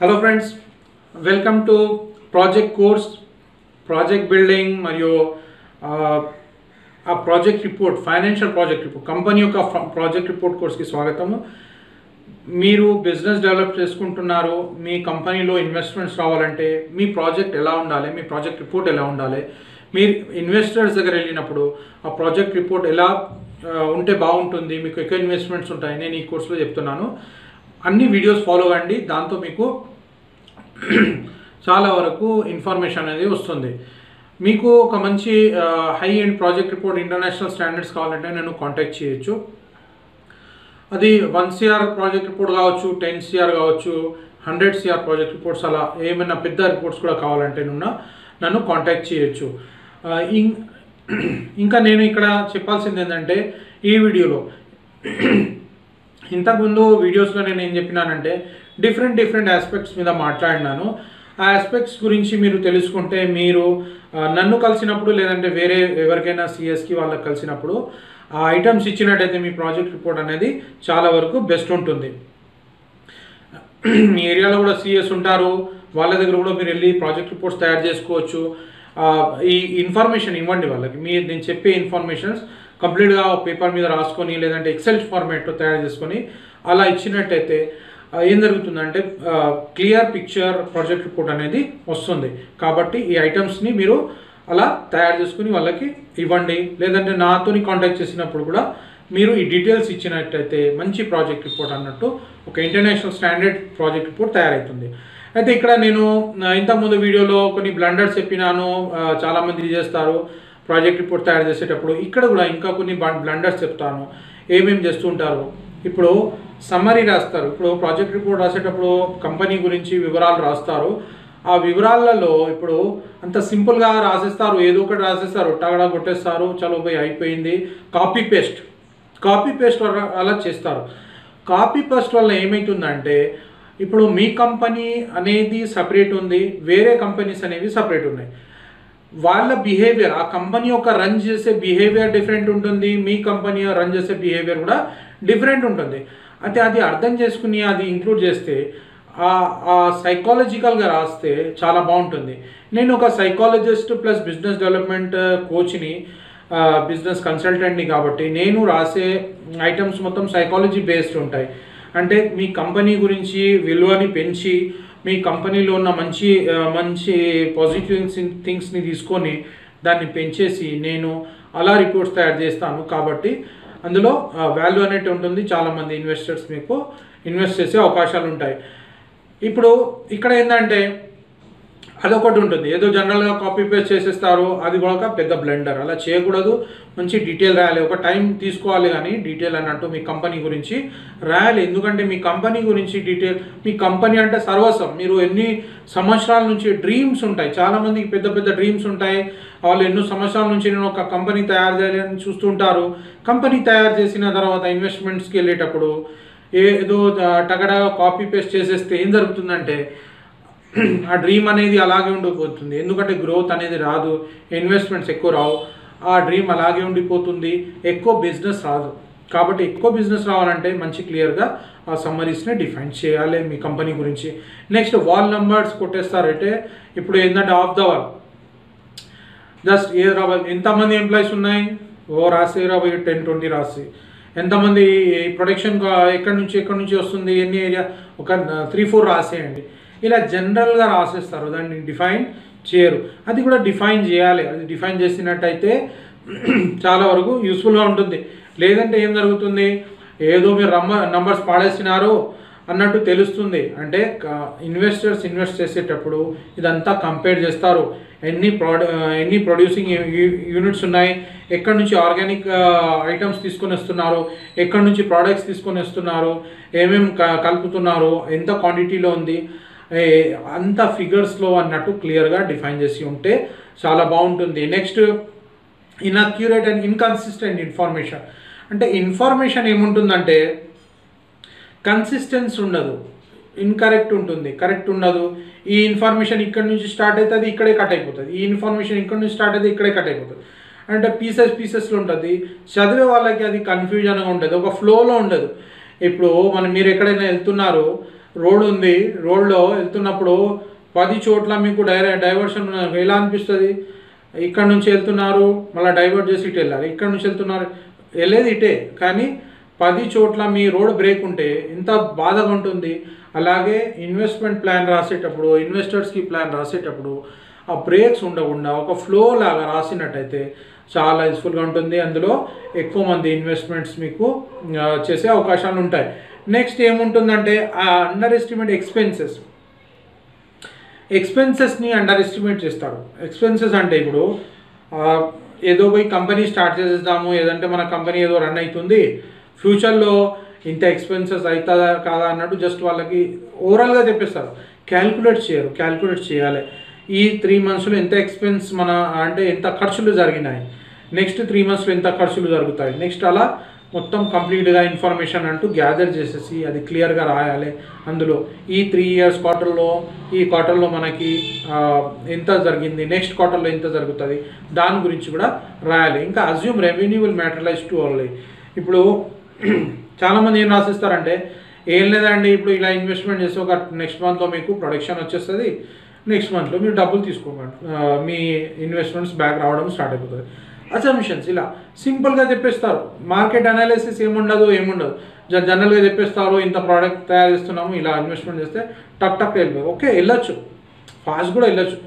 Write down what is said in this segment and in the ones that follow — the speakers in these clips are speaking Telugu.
Hello friends welcome to project course project building మరియు ఆ, project report financial project report company యొక్క ప్రాజెక్ట్ రిపోర్ట్ కోర్స్కి స్వాగతము. మీరు బిజినెస్ డెవలప్ చేసుకుంటున్నారు మీ కంపెనీలో ఇన్వెస్ట్మెంట్స్ రావాలంటే మీ ప్రాజెక్ట్ ఎలా ఉండాలి మీ ప్రాజెక్ట్ రిపోర్ట్ ఎలా ఉండాలి మీరు ఇన్వెస్టర్స్ దగ్గర వెళ్ళినప్పుడు ఆ ప్రాజెక్ట్ రిపోర్ట్ ఎలా ఉంటే బాగుంటుంది మీకు ఎక్కువ ఇన్వెస్ట్మెంట్స్ ఉంటాయి నేను ఈ కోర్సులో చెప్తున్నాను. అన్ని వీడియోస్ ఫాలో అవ్వండి దాంతో మీకు చాలా వరకు ఇన్ఫర్మేషన్ అనేది వస్తుంది. మీకు ఒక మంచి high and project report international standards కావాలంటే నేను కాంటాక్ట్ చేయొచ్చు. అది వన్ సిఆర్ ప్రాజెక్ట్ రిపోర్ట్ కావచ్చు టెన్ సిఆర్ కావచ్చు హండ్రెడ్ సిఆర్ ప్రాజెక్ట్ రిపోర్ట్స్ అలా ఏమైనా పెద్ద రిపోర్ట్స్ కూడా కావాలంటే నున్న నన్ను కాంటాక్ట్ చేయొచ్చు. ఇం- ఇంకా నేను ఇక్కడ చెప్పాల్సింది ఏంటంటే ఈ వీడియోలో ఇంతకుముందు వీడియోస్లో నేను ఏం చెప్పినానంటే డిఫరెంట్ డిఫరెంట్ ఆస్పెక్ట్స్ మీద మాట్లాడినాను. ఆ ఆస్పెక్ట్స్ గురించి మీరు తెలుసుకుంటే మీరు నన్ను కలిసినప్పుడు లేదంటే వేరే ఎవరికైనా సిఎస్కి వాళ్ళకి కలిసినప్పుడు ఆ ఐటమ్స్ ఇచ్చినట్టయితే మీ ప్రాజెక్ట్ రిపోర్ట్ అనేది చాలా వరకు బెస్ట్ ఉంటుంది. మీ ఏరియాలో కూడా సిఎస్ ఉంటారు వాళ్ళ దగ్గర కూడా మీరు వెళ్ళి ప్రాజెక్ట్ రిపోర్ట్స్ తయారు చేసుకోవచ్చు. ఈ ఇన్ఫర్మేషన్ ఇవ్వండి వాళ్ళకి. మీ నేను చెప్పే ఇన్ఫర్మేషన్స్ కంప్లీట్గా పేపర్ మీద రాసుకొని లేదంటే ఎక్సెల్ ఫార్మాట్లో తయారు చేసుకొని అలా ఇచ్చినట్టయితే ఏం జరుగుతుందంటే క్లియర్ పిక్చర్ ప్రాజెక్ట్ రిపోర్ట్ అనేది వస్తుంది. కాబట్టి ఈ ఐటమ్స్ని మీరు అలా తయారు చేసుకుని వాళ్ళకి ఇవ్వండి. లేదంటే నాతోని కాంటాక్ట్ చేసినప్పుడు కూడా మీరు ఈ డీటెయిల్స్ ఇచ్చినట్టయితే మంచి ప్రాజెక్ట్ రిపోర్ట్ అన్నట్టు ఒక ఇంటర్నేషనల్ స్టాండర్డ్ ప్రాజెక్ట్ రిపోర్ట్ తయారవుతుంది. అయితే ఇక్కడ నేను ఇంతకుముందు వీడియోలో కొన్ని బ్లండర్స్ చెప్పినాను చాలామంది ఇది చేస్తారు. ప్రాజెక్ట్ రిపోర్ట్ తయారు చేసేటప్పుడు ఇక్కడ కూడా ఇంకా కొన్ని బ్లండర్స్ చెప్తాను. ఏమేమి చేస్తుంటారు? ఇప్పుడు సమ్మరీ రాస్తారు. ఇప్పుడు ప్రాజెక్ట్ రిపోర్ట్ రాసేటప్పుడు కంపెనీ గురించి వివరాలు రాస్తారు. ఆ వివరాలలో ఇప్పుడు అంత సింపుల్గా రాసేస్తారు. ఏదో ఒకటి రాసేస్తారు. టగడా కొట్టేస్తారు. చలో పోయి అయిపోయింది. కాపీ పేస్ట్ కాపీ పేస్ట్ అలా చేస్తారు. కాపీ పేస్ట్ వల్ల ఏమవుతుందంటే ఇప్పుడు మీ కంపెనీ అనేది సపరేట్ ఉంది. వేరే కంపెనీస్ అనేవి సపరేట్ ఉన్నాయి. వాళ్ళ బిహేవియర్ ఆ కంపెనీ యొక్క రన్ చేసే బిహేవియర్ డిఫరెంట్ ఉంటుంది మీ కంపెనీ రన్ చేసే బిహేవియర్ కూడా డిఫరెంట్ ఉంటుంది. అయితే అది అర్థం చేసుకుని అది ఇంక్లూడ్ చేస్తే ఆ సైకాలజికల్గా రాస్తే చాలా బాగుంటుంది. నేను ఒక సైకాలజిస్ట్ ప్లస్ బిజినెస్ డెవలప్మెంట్ కోచ్ని బిజినెస్ కన్సల్టెంట్ని కాబట్టి నేను రాసే ఐటమ్స్ మొత్తం సైకాలజీ బేస్డ్ ఉంటాయి. అంటే మీ కంపెనీ గురించి విలువని పెంచి మీ కంపెనీలో ఉన్న మంచి మంచి పాజిటివ్ థింగ్స్ని తీసుకొని దాన్ని పెంచేసి నేను అలా రిపోర్ట్స్ తయారు చేస్తాను. కాబట్టి అందులో వాల్యూ అనేది ఉంటుంది. చాలామంది ఇన్వెస్టర్స్ మీకు ఇన్వెస్ట్ చేసే అవకాశాలు ఉంటాయి ఇప్పుడు ఇక్కడ ఏంటంటే అదొకటి ఉంటుంది. ఏదో జనరల్గా కాపీ పేస్ట్ చేసేస్తారు. అది కూడా ఒక పెద్ద బ్లెండర్ అలా చేయకూడదు. మంచి డీటెయిల్ రాయాలి. ఒక టైం తీసుకోవాలి కానీ డీటెయిల్ అన్నట్టు మీ కంపెనీ గురించి రాయాలి. ఎందుకంటే మీ కంపెనీ గురించి డీటెయిల్ మీ కంపెనీ అంటే సర్వస్వం. మీరు ఎన్ని సంవత్సరాల నుంచి డ్రీమ్స్ ఉంటాయి. చాలామందికి పెద్ద పెద్ద డ్రీమ్స్ ఉంటాయి. వాళ్ళు ఎన్నో సంవత్సరాల నుంచి నేను ఒక కంపెనీ తయారు చేయాలని చూస్తుంటారు. కంపెనీ తయారు చేసిన తర్వాత ఇన్వెస్ట్మెంట్స్కి వెళ్ళేటప్పుడు ఏదో టగడగా కాపీ పేస్ట్ చేసేస్తే ఏం జరుగుతుందంటే ఆ డ్రీమ్ అనేది అలాగే ఉండిపోతుంది. ఎందుకంటే గ్రోత్ అనేది రాదు ఇన్వెస్ట్మెంట్స్ ఎక్కువ రావు. ఆ డ్రీమ్ అలాగే ఉండిపోతుంది. ఎక్కువ బిజినెస్ రాదు. కాబట్టి ఎక్కువ బిజినెస్ రావాలంటే మంచి క్లియర్గా ఆ సమ్మరీస్ని డిఫైన్ చేయాలి మీ కంపెనీ గురించి. నెక్స్ట్ వాల్ నెంబర్స్ కొట్టేస్తారంటే ఇప్పుడు ఏంటంటే ఆఫ్ ద వాల్ జస్ట్ ఏ రావాలి ఎంతమంది ఎంప్లాయీస్ ఉన్నాయి? ఓ రాసి రాబోయే టెన్ ట్వంటీ రాసి. ఎంతమంది ప్రొడక్షన్ ఎక్కడి నుంచి ఎక్కడి నుంచి వస్తుంది? ఎన్ని ఏరియా ఒక త్రీ ఫోర్ రాసేయండి. ఇలా జనరల్గా రాసేస్తారు. దాన్ని డిఫైన్ చేయరు. అది కూడా డిఫైన్ చేయాలి. అది డిఫైన్ చేసినట్టయితే చాలా వరకు యూస్ఫుల్గా ఉంటుంది. లేదంటే ఏం జరుగుతుంది? ఏదో మీరు రమ్మ నంబర్స్ పాడేసినారు అన్నట్టు తెలుస్తుంది. అంటే ఇన్వెస్టర్స్ ఇన్వెస్ట్ చేసేటప్పుడు ఇదంతా కంపేర్ చేస్తారు. ఎన్ని ప్రొడ ఎన్ని ప్రొడ్యూసింగ్ యూనిట్స్ ఉన్నాయి? ఎక్కడి నుంచి ఆర్గానిక్ ఐటమ్స్ తీసుకొని వస్తున్నారు? ఎక్కడి నుంచి ప్రోడక్ట్స్ తీసుకొని వస్తున్నారు? ఏమేమి క- కలుపుతున్నారు? ఎంత క్వాంటిటీలో ఉంది? అంత ఫిగర్స్లో అన్నట్టు క్లియర్గా డిఫైన్ చేసి ఉంటే చాలా బాగుంటుంది. Next inaccurate and inconsistent information అంటే ఇన్ఫర్మేషన్ ఏముంటుందంటే కన్సిస్టెన్స్ ఉండదు. ఇన్కరెక్ట్ ఉంటుంది. కరెక్ట్ ఉండదు. ఈ ఇన్ఫర్మేషన్ ఇక్కడ నుంచి స్టార్ట్ అవుతుంది ఇక్కడే కట్ అయిపోతుంది. ఈ ఇన్ఫర్మేషన్ ఇక్కడ నుంచి స్టార్ట్ అయితే ఇక్కడే కట్ అయిపోతుంది. అంటే పీసెస్ పీసెస్లో ఉంటుంది. చదివే వాళ్ళకి అది కన్ఫ్యూజన్గా ఉంటుంది. ఒక ఫ్లోలో ఉండదు. ఇప్పుడు మనం మీరు ఎక్కడైనా వెళ్తున్నారు రోడ్ ఉంది. రోడ్లో వెళ్తున్నప్పుడు పది చోట్ల మీకు డైర డైవర్షన్ ఎలా అనిపిస్తుంది? ఇక్కడ నుంచి వెళ్తున్నారు మళ్ళీ డైవర్ట్ చేసి ఇటు వెళ్ళాలి. ఇక్కడ నుంచి వెళ్తున్నారు వెళ్ళేది ఇటే. కానీ పది చోట్ల మీ రోడ్ బ్రేక్ ఉంటే ఎంత బాధగా ఉంటుంది. అలాగే ఇన్వెస్ట్మెంట్ ప్లాన్ రాసేటప్పుడు ఇన్వెస్టర్స్కి ప్లాన్ రాసేటప్పుడు ఆ బ్రేక్స్ ఉండకుండా ఒక ఫ్లో లాగా రాసినట్టయితే చాలా యూస్ఫుల్గా ఉంటుంది. అందులో ఎక్కువ మంది ఇన్వెస్ట్మెంట్స్ మీకు చేసే అవకాశాలు ఉంటాయి. నెక్స్ట్ ఏముంటుందంటే ఆ అండర్ ఎస్టిమేట్ ఎక్స్పెన్సెస్ ఎక్స్పెన్సెస్ని అండర్ ఎస్టిమేట్ చేస్తారు. ఎక్స్పెన్సెస్ అంటే ఇప్పుడు ఏదో పోయి కంపెనీ స్టార్ట్ చేసేద్దాము ఏదంటే మన కంపెనీ ఏదో రన్ అవుతుంది ఫ్యూచర్లో ఇంత ఎక్స్పెన్సెస్ అవుతుందా కాదా అన్నట్టు జస్ట్ వాళ్ళకి ఓవరాల్గా చెప్పేస్తారు. క్యాల్కులేట్ చేయరు క్యాల్కులేట్ చేయాలి. ఈ త్రీ మంత్స్లో ఎంత ఎక్స్పెన్స్ మన అంటే ఎంత ఖర్చులు జరిగినాయి. నెక్స్ట్ త్రీ మంత్స్లో ఎంత ఖర్చులు జరుగుతాయి. నెక్స్ట్ అలా మొత్తం కంప్లీట్గా ఇన్ఫర్మేషన్ అంటూ గ్యాదర్ చేసేసి అది క్లియర్గా రాయాలి. అందులో ఈ త్రీ ఇయర్స్ క్వార్టర్లో ఈ క్వార్టర్లో మనకి ఎంత జరిగింది నెక్స్ట్ క్వార్టర్లో ఎంత జరుగుతుంది దాని గురించి కూడా రాయాలి. ఇంకా assume revenue will materialise to only. ఇప్పుడు చాలామంది ఏం రాసిస్తారంటే ఏం లేదండి ఇప్పుడు ఇలా ఇన్వెస్ట్మెంట్ చేస్తే ఒక నెక్స్ట్ మంత్లో మీకు ప్రొడక్షన్ వచ్చేస్తుంది నెక్స్ట్ మంత్లో మీరు డబ్బులు తీసుకోమండి మీ ఇన్వెస్ట్మెంట్స్ బ్యాక్ రావడం స్టార్ట్ అయిపోతుంది. అసంషన్స్ ఇలా సింపుల్గా చెప్పేస్తారు. మార్కెట్ అనాలిసిస్ ఏముండదు ఏముండదు. జ- జనరల్గా చెప్పేస్తారు ఇంత ప్రోడక్ట్ తయారు చేస్తున్నాము ఇలా ఇన్వెస్ట్మెంట్ చేస్తే టక్ టక్ వెళ్ళిపోయి ఓకే వెళ్ళొచ్చు. ఫాస్ట్ కూడా వెళ్ళొచ్చు.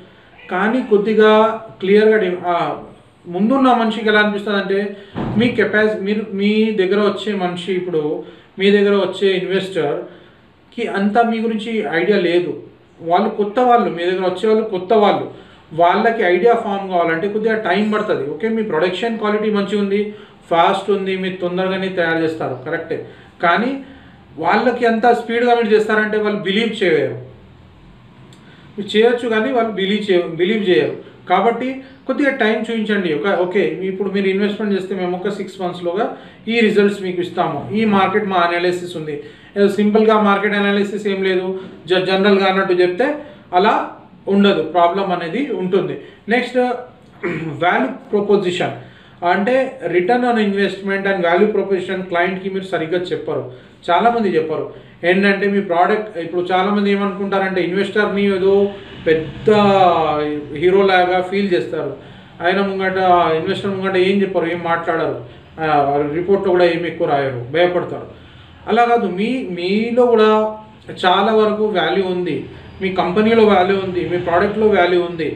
కానీ కొద్దిగా క్లియర్గా ముందున్న మనిషికి ఎలా అనిపిస్తుంది అంటే మీ కెపాసిటీ మీరు మీ దగ్గర వచ్చే మనిషి ఇప్పుడు మీ దగ్గర వచ్చే ఇన్వెస్టర్కి అంతా మీ గురించి ఐడియా లేదు. వాళ్ళు కొత్త వాళ్ళు మీ దగ్గర వచ్చే వాళ్ళు కొత్త వాళ్ళు. వాళ్ళకి ఐడియా ఫామ్ కావాలంటే కొద్దిగా టైం పడుతుంది. ఓకే మీ ప్రొడక్షన్ క్వాలిటీ మంచిగా ఉంది ఫాస్ట్ ఉంది మీరు తొందరగానే తయారు చేస్తారు కరెక్టే కానీ వాళ్ళకి ఎంత స్పీడ్గా మీరు చేస్తారంటే వాళ్ళు బిలీవ్ చేయరు మీరు చేయొచ్చు కానీ వాళ్ళు బిలీవ్ చేయ బిలీవ్ చేయరు. కాబట్టి కొద్దిగా టైం చూపించండి. ఒక ఓకే ఇప్పుడు మీరు ఇన్వెస్ట్మెంట్ చేస్తే మేము ఒక సిక్స్ మంత్స్లోగా ఈ రిజల్ట్స్ మీకు ఇస్తాము. ఈ మార్కెట్ మా అనాలిసిస్ ఉంది. సింపుల్గా మార్కెట్ అనాలిసిస్ ఏం లేదు. జ జనరల్గా అన్నట్టు చెప్తే అలా ఉండదు ప్రాబ్లం అనేది ఉంటుంది. నెక్స్ట్ వాల్యూ ప్రపోజిషన్ అంటే return on investment and value proposition క్లయింట్కి మీరు సరిగ్గా చెప్పరు. చాలామంది చెప్పరు. ఏంటంటే మీ ప్రోడక్ట్ ఇప్పుడు చాలామంది ఏమనుకుంటారంటే ఇన్వెస్టర్ని ఏదో పెద్ద హీరో లాగా ఫీల్ చేస్తారు. ఆయన ముంగట ఇన్వెస్టర్ ముంగట ఏం చెప్పరు ఏం మాట్లాడరు. రిపోర్ట్లో కూడా ఏమి ఎక్కువ రాయరు భయపడతారు. అలా కాదు మీ మీలో కూడా చాలా వరకు వాల్యూ ఉంది. మీ కంపెనీలో వాల్యూ ఉంది మీ ప్రోడక్ట్లో వాల్యూ ఉంది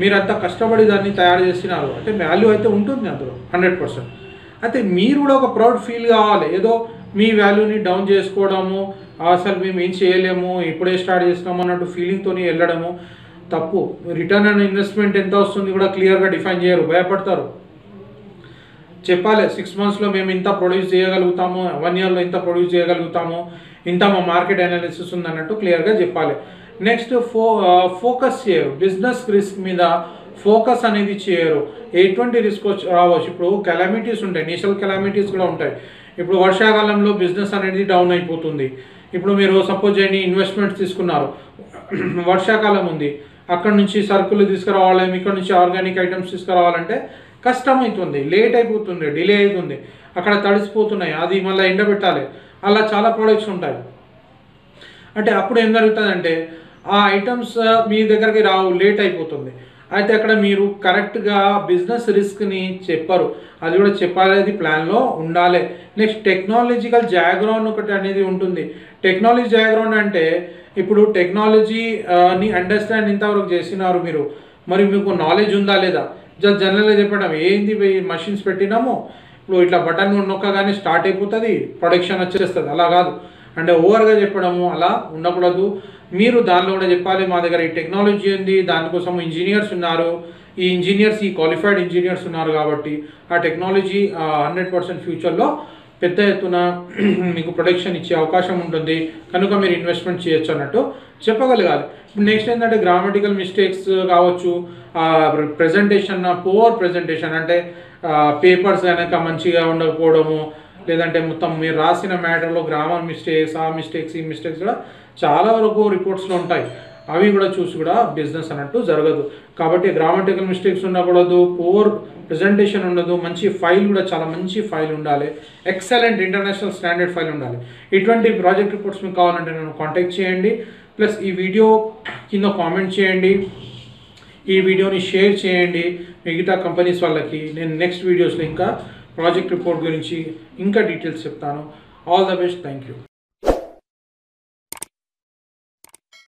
మీరు అంత కష్టపడి దాన్ని తయారు చేసినారు అంటే వాల్యూ అయితే ఉంటుంది అందులో హండ్రెడ్ పర్సెంట్ అయితే మీరు కూడా ఒక ప్రౌడ్ ఫీల్ కావాలి ఏదో మీ వాల్యూని డౌన్ చేసుకోవడము అసలు మేము ఏం చేయలేము ఇప్పుడే స్టార్ట్ చేసినాము అన్నట్టు ఫీలింగ్తో వెళ్ళడము తప్పు. రిటర్న్ అండ్ ఇన్వెస్ట్మెంట్ ఎంత వస్తుంది కూడా క్లియర్గా డిఫైన్ చేయరు భయపడతారు. చెప్పాలి సిక్స్ మంత్స్లో మేము ఇంత ప్రొడ్యూస్ చేయగలుగుతాము వన్ ఇయర్లో ఇంత ప్రొడ్యూస్ చేయగలుగుతాము ఇంత మా మార్కెట్ అనాలిసిస్ ఉంది అన్నట్టు క్లియర్గా చెప్పాలి. నెక్స్ట్ ఫో ఫోకస్ చేయరు. బిజినెస్ రిస్క్ మీద ఫోకస్ అనేది చేయరు. ఎటువంటి రిస్క్ వచ్చి రావచ్చు. ఇప్పుడు కెలామిటీస్ ఉంటాయి. నేషనల్ కెలామిటీస్ కూడా ఉంటాయి. ఇప్పుడు వర్షాకాలంలో బిజినెస్ అనేది డౌన్ అయిపోతుంది. ఇప్పుడు మీరు సపోజ్ చేయండి ఇన్వెస్ట్మెంట్ తీసుకున్నారు. వర్షాకాలం ఉంది. అక్కడ నుంచి సరుకులు తీసుకురావాలి. ఇక్కడ నుంచి ఆర్గానిక్ ఐటమ్స్ తీసుకురావాలంటే కష్టం అవుతుంది లేట్ అయిపోతుంది. డిలే అవుతుంది. అక్కడ తడిసిపోతున్నాయి. అది మళ్ళీ ఎండబెట్టాలి. అలా చాలా ప్రోడక్ట్స్ ఉంటాయి. అంటే అప్పుడు ఏం జరుగుతుందంటే ఆ ఐటమ్స్ మీ దగ్గరికి రావు లేట్ అయిపోతుంది. అయితే అక్కడ మీరు కరెక్ట్గా బిజినెస్ రిస్క్ని చెప్పరు. అది కూడా చెప్పాలనేది ప్లాన్లో ఉండాలి. నెక్స్ట్ టెక్నాలజికల్ జాగ్రౌండ్ ఒకటి అనేది ఉంటుంది. టెక్నాలజీ జాగ్రౌండ్ అంటే ఇప్పుడు టెక్నాలజీని అండర్స్టాండ్ ఇంతవరకు చేసినారు మీరు. మరి మీకు నాలెడ్జ్ ఉందా లేదా? జస్ట్ జనరల్గా చెప్పడం. ఏంది మషిన్స్ పెట్టినాము? ఇప్పుడు ఇట్లా బటన్ నొక్కగానే స్టార్ట్ అయిపోతుంది ప్రొడక్షన్ వచ్చేస్తుంది. అలా కాదు. అంటే ఓవర్గా చెప్పడము అలా ఉండకూడదు. మీరు దానిలో కూడా చెప్పాలి మా దగ్గర ఈ టెక్నాలజీ ఉంది దానికోసం ఇంజనీర్స్ ఉన్నారు. ఈ ఇంజనీర్స్ ఈ క్వాలిఫైడ్ ఇంజనీర్స్ ఉన్నారు కాబట్టి ఆ టెక్నాలజీ హండ్రెడ్ పర్సెంట్ ఫ్యూచర్లో పెద్ద ఎత్తున మీకు ప్రొటెక్షన్ ఇచ్చే అవకాశం ఉంటుంది. కనుక మీరు ఇన్వెస్ట్మెంట్ చేయొచ్చు అన్నట్టు చెప్పగలగాలి. నెక్స్ట్ ఏంటంటే గ్రామటికల్ మిస్టేక్స్ కావచ్చు ప్రజెంటేషన్ పోర్ ప్రజెంటేషన్ అంటే పేపర్స్ కనుక మంచిగా ఉండకపోవడము లేదంటే మొత్తం మీరు రాసిన మ్యాటర్లో గ్రామర్ మిస్టేక్స్ ఆ మిస్టేక్స్ ఈ మిస్టేక్స్ కూడా చాలా వరకు రిపోర్ట్స్లో ఉంటాయి. అవి కూడా చూసి కూడా బిజినెస్ అన్నట్టు జరగదు. కాబట్టి గ్రామటికల్ మిస్టేక్స్ ఉండకూడదు పోర్ ప్రజెంటేషన్ ఉండదు మంచి ఫైల్ కూడా చాలా మంచి ఫైల్ ఉండాలి ఎక్సలెంట్ ఇంటర్నేషనల్ స్టాండర్డ్ ఫైల్ ఉండాలి. ఇటువంటి ప్రాజెక్ట్ రిపోర్ట్స్ మీకు కావాలంటే నన్ను కాంటాక్ట్ చేయండి ప్లస్ ఈ వీడియో కింద కామెంట్ చేయండి. ఈ వీడియోని షేర్ చేయండి మిగతా కంపెనీస్ వాళ్ళకి. నేను నెక్స్ట్ వీడియోస్లో ఇంకా ప్రాజెక్ట్ రిపోర్ట్ గురించి ఇంకా డీటెయిల్స్ చెప్తాను. All the best thank you